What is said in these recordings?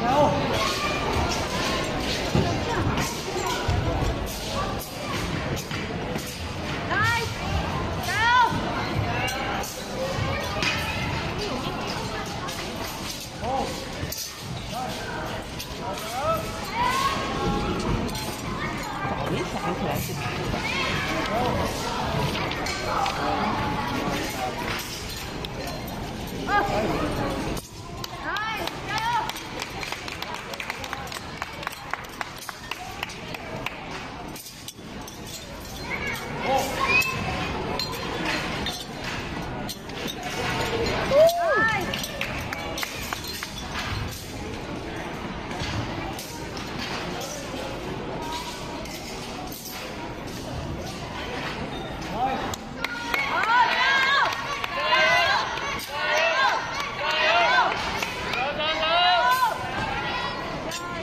加油，加油。哦，加油，加油。起来是不。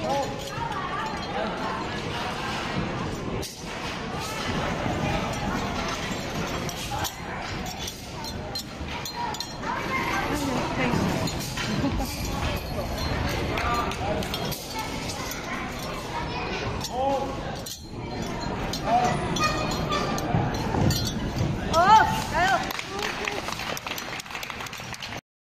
Oh.